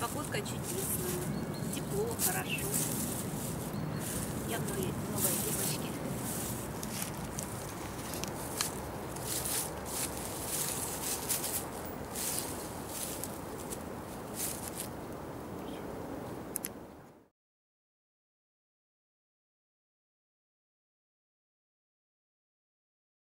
погодка чудесная. Тепло, хорошо.